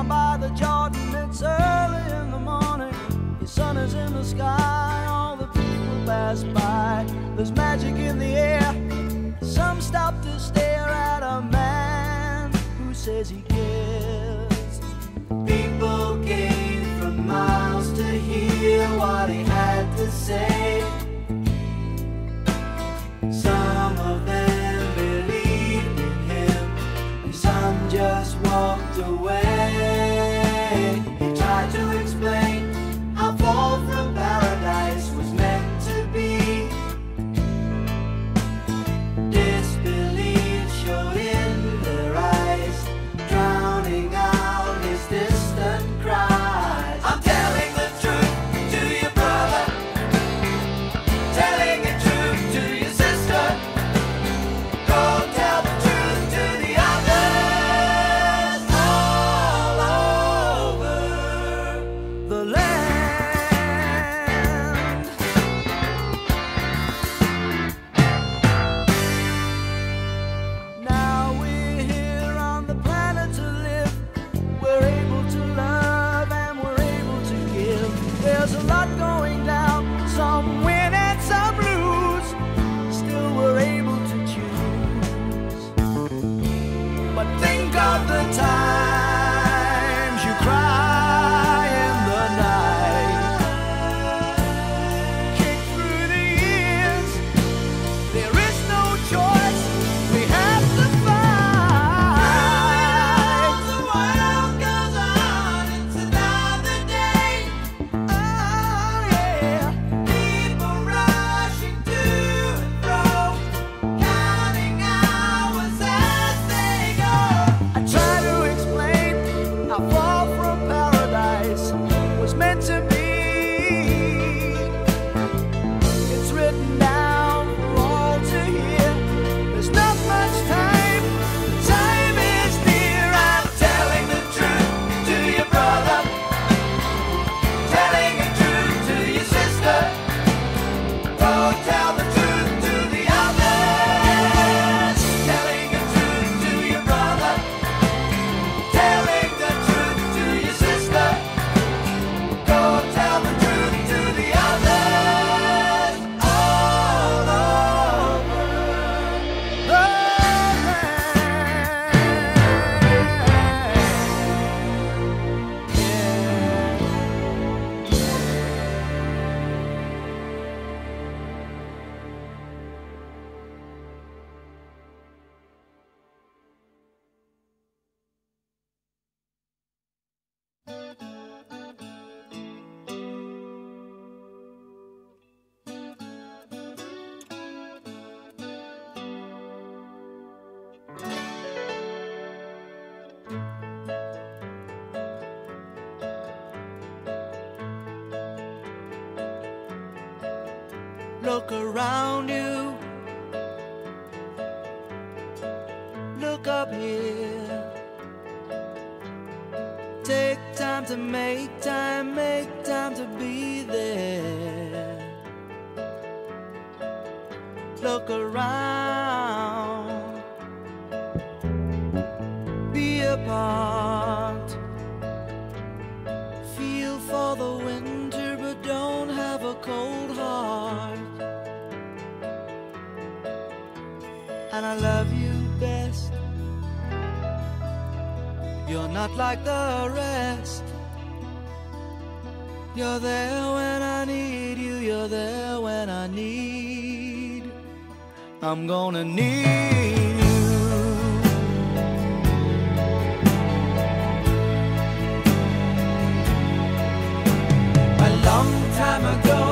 down by the Jordan, it's early in the morning. The sun is in the sky, all the people pass by. There's magic in the air. Some stop to stare at a man who says he cares. People came from miles to hear what he had to say. Look around you. Look up here. Take time to make time, make time to be there. Look around. apart. Feel for the winter, but don't have a cold heart. And I love you best. You're not like the rest. You're there when I need you, you're there when I need. I'm gonna need you. time ago.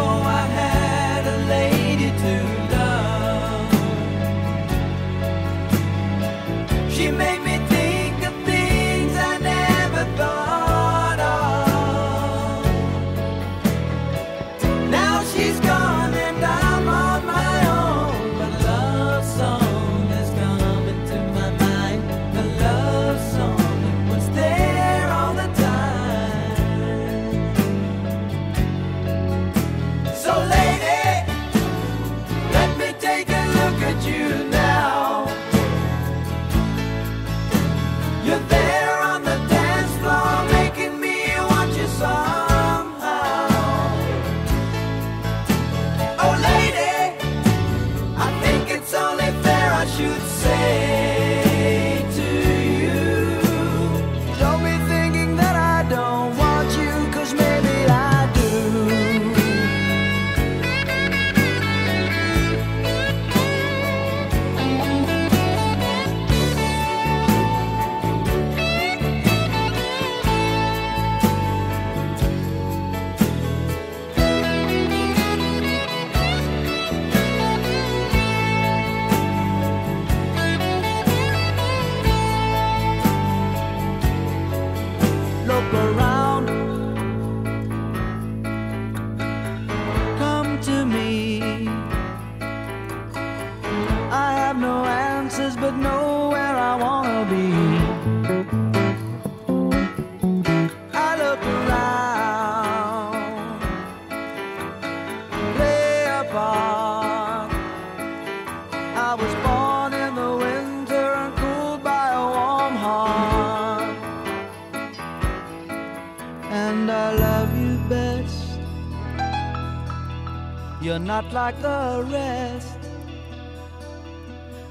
Not like the rest.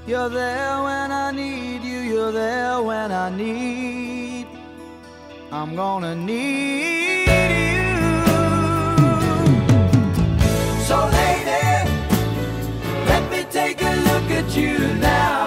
You're there when I need you, you're there when I need. I'm gonna need you. So, lady, let me take a look at you now.